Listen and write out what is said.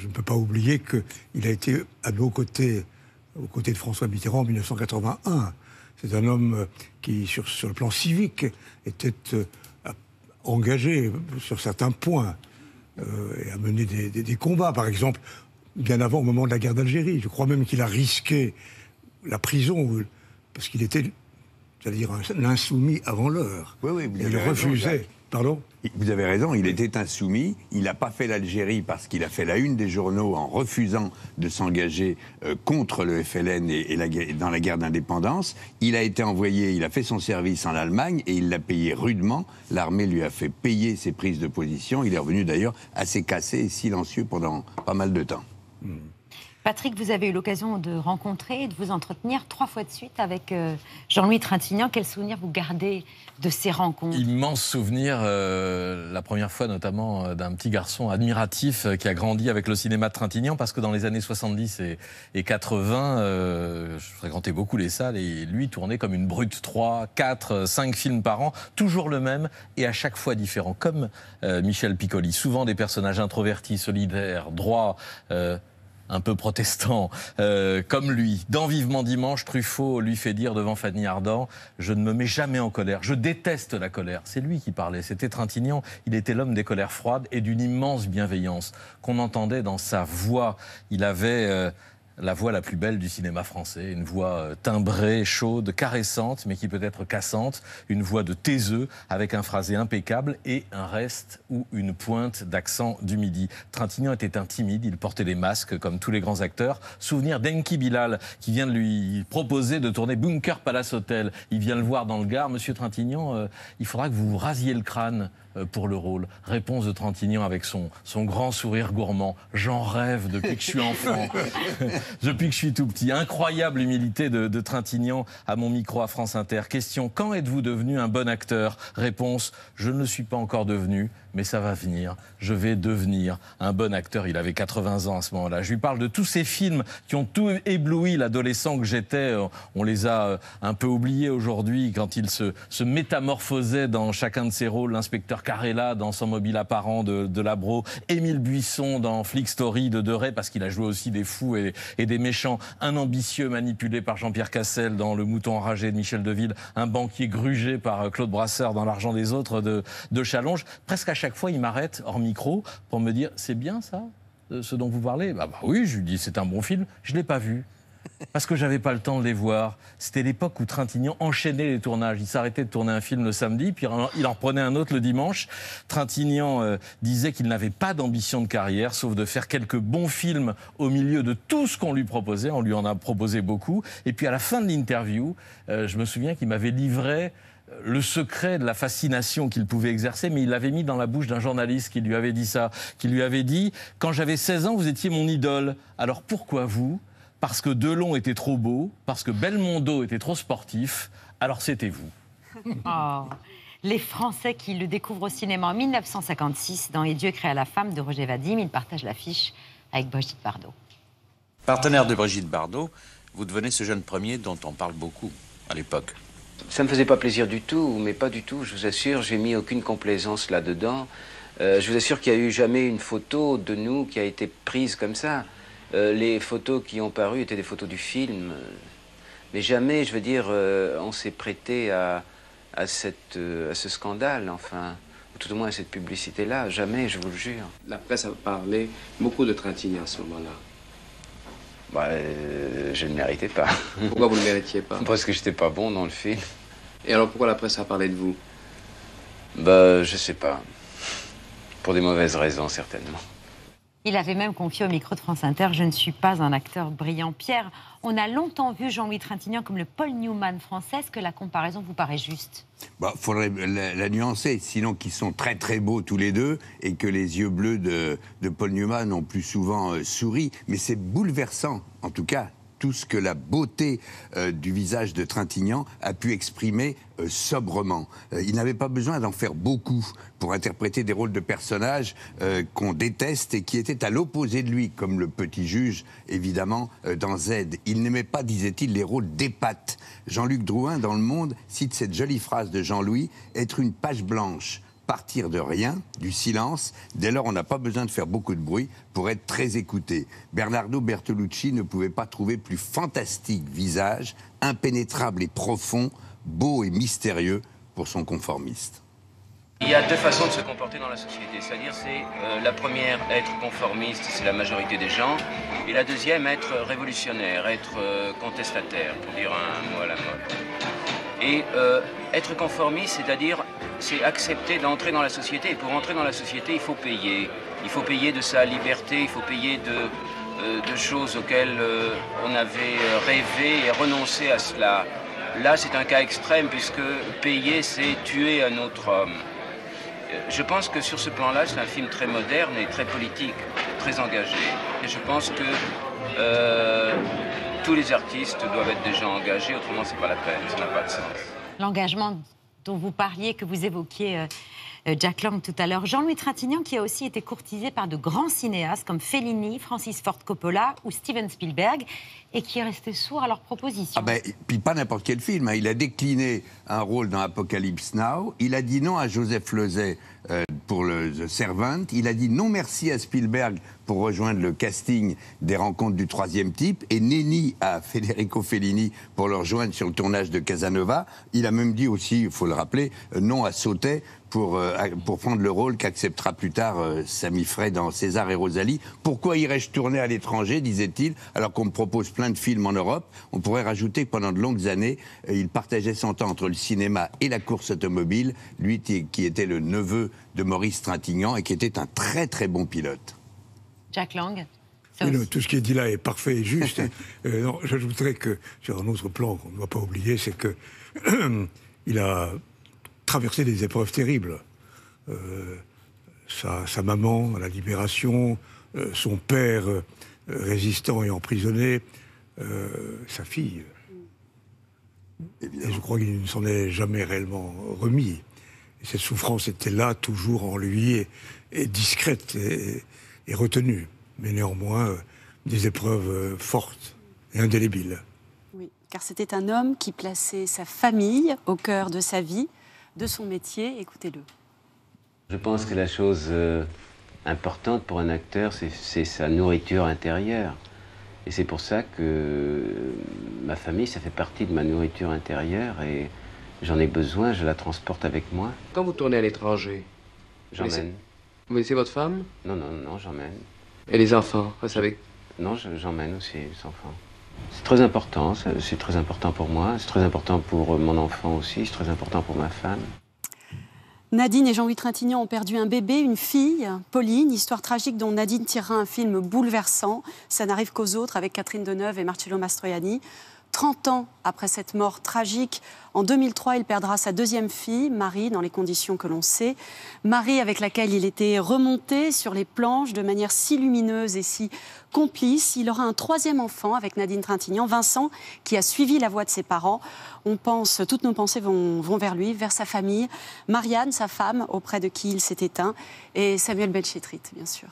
je ne peux pas oublier qu'il a été à nos côtés, aux côtés de François Mitterrand en 1981. C'est un homme qui, sur, sur, le plan civique, était euh, engagé sur certains points euh, et a mené des, des, combats, par exemple, bien avant, au moment de la guerre d'Algérie. Je crois même qu'il a risqué la prison parce qu'il était, c'est-à-dire l'insoumis avant l'heure. Oui, oui, il refusait. Pardon Vous avez raison, il était insoumis. Il n'a pas fait l'Algérie parce qu'il a fait la une des journaux en refusant de s'engager euh, contre le FLN et, la, dans la guerre d'indépendance. Il a été envoyé, il a fait son service en Allemagne et il l'a payé rudement. L'armée lui a fait payer ses prises de position. Il est revenu d'ailleurs assez cassé et silencieux pendant pas mal de temps. Hmm. Patrick, vous avez eu l'occasion de rencontrer et de vous entretenir trois fois de suite avec euh, Jean-Louis Trintignant. Quel souvenir vous gardez de ces rencontres? Immense souvenir, euh, la première fois notamment euh, d'un petit garçon admiratif qui a grandi avec le cinéma de Trintignant parce que dans les années 70 et, 80, je fréquentais beaucoup les salles et lui tournait comme une brute 3, 4, 5 films par an, toujours le même et à chaque fois différent, comme Michel Piccoli. Souvent des personnages introvertis, solidaires, droits un peu protestant, euh, comme lui. Dans Vivement Dimanche, Truffaut lui fait dire devant Fanny Ardant Je ne me mets jamais en colère, je déteste la colère. C'est lui qui parlait, c'était Trintignant. Il était l'homme des colères froides et d'une immense bienveillance qu'on entendait dans sa voix. Il avait. Euh, la voix la plus belle du cinéma français, une voix euh, timbrée, chaude, caressante, mais qui peut être cassante, une voix de taiseux avec un phrasé impeccable et un reste ou une pointe d'accent du midi. Trintignant était un timide, il portait des masques comme tous les grands acteurs. Souvenir d'Enki Bilal qui vient de lui proposer de tourner Bunker Palace Hotel. Il vient le voir dans le Gard, Monsieur Trintignant, euh, il faudra que vous vous rasiez le crâne pour le rôle. Réponse de Trintignant avec son, son grand sourire gourmand. J'en rêve depuis que je suis enfant, depuis que je suis tout petit. Incroyable humilité de, de Trintignant à mon micro à France Inter. Question, quand êtes-vous devenu un bon acteur? Réponse, je ne le suis pas encore devenu, mais ça va venir. Je vais devenir un bon acteur. Il avait 80 ans à ce moment-là. Je lui parle de tous ces films qui ont tout ébloui l'adolescent que j'étais. On les a euh, un peu oubliés aujourd'hui quand il se, se métamorphosait dans chacun de ses rôles. L'inspecteur Carella dans Son mobile apparent de, de Labro, Émile Buisson dans Flick Story de Deray parce qu'il a joué aussi des fous et, des méchants, un ambitieux manipulé par Jean-Pierre Cassel dans Le mouton enragé de Michel Deville, un banquier grugé par euh, Claude Brasseur dans L'argent des autres de, de Challonge. Presque à chaque fois, il m'arrête hors micro pour me dire c'est bien ça, euh, ce dont vous parlez? Bah, bah, oui, je lui dis c'est un bon film. Je l'ai pas vu parce que j'avais pas le temps de les voir. C'était l'époque où Trintignant enchaînait les tournages. Il s'arrêtait de tourner un film le samedi, puis il en reprenait un autre le dimanche. Trintignant euh, disait qu'il n'avait pas d'ambition de carrière, sauf de faire quelques bons films au milieu de tout ce qu'on lui proposait. On lui en a proposé beaucoup. Et puis à la fin de l'interview, euh, je me souviens qu'il m'avait livré le secret de la fascination qu'il pouvait exercer, mais il l'avait mis dans la bouche d'un journaliste qui lui avait dit ça, qui lui avait dit Quand j'avais 16 ans, vous étiez mon idole. Alors pourquoi vous Parce que Delon était trop beau, parce que Belmondo était trop sportif, alors c'était vous. Oh. Les Français qui le découvrent au cinéma en 1956 dans Et Dieu créa la femme de Roger Vadim, il partage l'affiche avec Brigitte Bardot. Partenaire de Brigitte Bardot, vous devenez ce jeune premier dont on parle beaucoup à l'époque. Ça me faisait pas plaisir du tout, mais pas du tout, je vous assure, j'ai mis aucune complaisance là-dedans. Euh, je vous assure qu'il n'y a eu jamais une photo de nous qui a été prise comme ça. Euh, les photos qui ont paru étaient des photos du film. Mais jamais, je veux dire, euh, on s'est prêté à, à, cette, à ce scandale, enfin, ou tout au moins à cette publicité-là. Jamais, je vous le jure. La presse a parlé beaucoup de Trintignant à ce moment-là. Bah, je ne méritais pas. Pourquoi vous ne méritiez pas Parce que j'étais pas bon dans le film. Et alors pourquoi la presse a parlé de vous? Bah, je sais pas. Pour des mauvaises raisons, certainement. Il avait même confié au micro de France Inter Je ne suis pas un acteur brillant. Pierre, on a longtemps vu Jean-Louis Trintignant comme le Paul Newman français. Est-ce que la comparaison vous paraît juste? Il bah, faudrait la, nuancer, sinon qu'ils sont très très beaux tous les deux et que les yeux bleus de, Paul Newman ont plus souvent euh, souri. Mais c'est bouleversant, en tout cas, tout ce que la beauté euh, du visage de Trintignant a pu exprimer euh, sobrement. Euh, il n'avait pas besoin d'en faire beaucoup pour interpréter des rôles de personnages qu'on déteste et qui étaient à l'opposé de lui, comme le petit juge, évidemment, dans Z. Il n'aimait pas, disait-il, les rôles d'épates. Jean-Luc Drouin, dans Le Monde, cite cette jolie phrase de Jean-Louis, être une page blanche partir de rien, du silence. Dès lors, on n'a pas besoin de faire beaucoup de bruit pour être très écouté. Bernardo Bertolucci ne pouvait pas trouver plus fantastique visage, impénétrable et profond, beau et mystérieux pour son conformiste. Il y a deux façons de se comporter dans la société. C'est-à-dire, c'est euh, la première, être conformiste, c'est la majorité des gens. Et la deuxième, être révolutionnaire, être euh, contestataire, pour dire un mot à la mode. Et euh, être conformiste, c'est-à-dire, c'est accepter d'entrer dans la société. Et pour entrer dans la société, il faut payer. Il faut payer de sa liberté, il faut payer de, de choses auxquelles on avait rêvé et renoncer à cela. Là, c'est un cas extrême, puisque payer, c'est tuer un autre homme. Je pense que sur ce plan-là, c'est un film très moderne et très politique, très engagé. Et je pense que euh, tous les artistes doivent être des gens engagés, autrement c'est pas la peine, ça n'a pas de sens. L'engagement dont vous parliez, que vous évoquiez, euh, euh, Jack Lang tout à l'heure. Jean-Louis Trintignant qui a aussi été courtisé par de grands cinéastes comme Fellini, Francis Ford Coppola ou Steven Spielberg et qui est resté sourd à leurs propositions. Ah ben, puis pas n'importe quel film. hein. Il a décliné un rôle dans Apocalypse Now. Il a dit non à Joseph Lozay euh, pour le The Servant. Il a dit non merci à Spielberg pour rejoindre le casting des rencontres du troisième type. Et Nenni à Federico Fellini pour le rejoindre sur le tournage de Casanova. Il a même dit aussi, il faut le rappeler, euh, non à Sautet pour, euh, pour prendre le rôle qu'acceptera plus tard euh, Sami Frey dans César et Rosalie. Pourquoi irais-je tourner à l'étranger, disait-il, alors qu'on me propose plein de films en Europe? On pourrait rajouter que pendant de longues années, il partageait son temps entre le cinéma et la course automobile, lui qui était le neveu de Maurice Trintignant et qui était un très très bon pilote. Jack Lang non, tout ce qui est dit là est parfait et juste. Euh, J'ajouterais que sur un autre plan qu'on ne doit pas oublier, c'est que il a traversé des épreuves terribles. Euh, sa, sa maman à la libération, euh, son père résistant et emprisonné, sa fille. Et je crois qu'il ne s'en est jamais réellement remis. Et cette souffrance était là, toujours en lui, et, et discrète et, et retenue. Mais néanmoins, euh, des épreuves euh, fortes et indélébiles. Oui, car c'était un homme qui plaçait sa famille au cœur de sa vie, de son métier. Écoutez-le. Je pense que la chose euh, importante pour un acteur, c'est- c'est sa nourriture intérieure. Et c'est pour ça que euh, ma famille, ça fait partie de ma nourriture intérieure et j'en ai besoin, je la transporte avec moi. Quand vous tournez à l'étranger, J'emmène. Vous laissez votre femme? Non, non, non, j'emmène. et les enfants Vous savez, Non, je- j'emmène aussi les enfants. C'est très important, c'est très important pour moi, c'est très important pour euh, mon enfant aussi, c'est très important pour ma femme. Nadine et Jean-Louis Trintignant ont perdu un bébé, une fille, Pauline, histoire tragique dont Nadine tirera un film bouleversant. Ça n'arrive qu'aux autres avec Catherine Deneuve et Marcello Mastroianni. 30 ans après cette mort tragique, en 2003, il perdra sa deuxième fille, Marie, dans les conditions que l'on sait. Marie avec laquelle il était remonté sur les planches de manière si lumineuse et si complice. Il aura un troisième enfant avec Nadine Trintignant, Vincent, qui a suivi la voie de ses parents. On pense, toutes nos pensées vont, vont vers lui, vers sa famille. Marianne, sa femme, auprès de qui il s'est éteint, et Samuel Belchétrit, bien sûr.